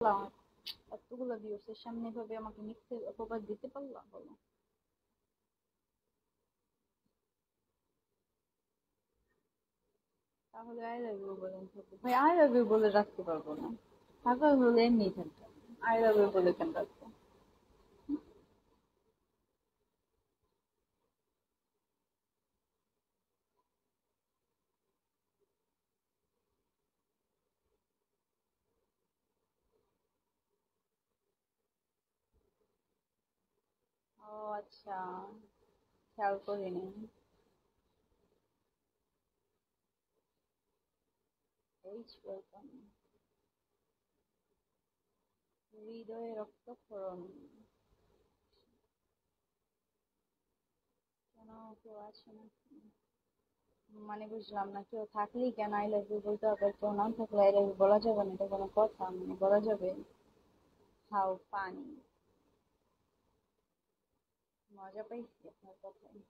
বললাম, এতগুলো ভিউসের সামনে এভাবে আমাকে মিথ্যে অপবাদ দিতে পারলাম বলো। তাহলে আই লাভ ইউ বলে ভাই আই লাভ ইউ বলে রাখতে পারব না। থাকা হলে এমনি থাকবে আই লাভ ইউ বলে কেন রাখব? আচ্ছা খেয়াল করিনি। হৃদয়ে রক্তক্ষরণ। কেন কেউ আছে না মানে বুঝলাম না, কেউ থাকলেই কেন আই লাভ ইউ বলতে হবে? কেউ না থাকলে আই লাভ বলা যাবে না, এটা কোনো কথা মানে বলা যাবে? How funny 啊，这背景啊都可以。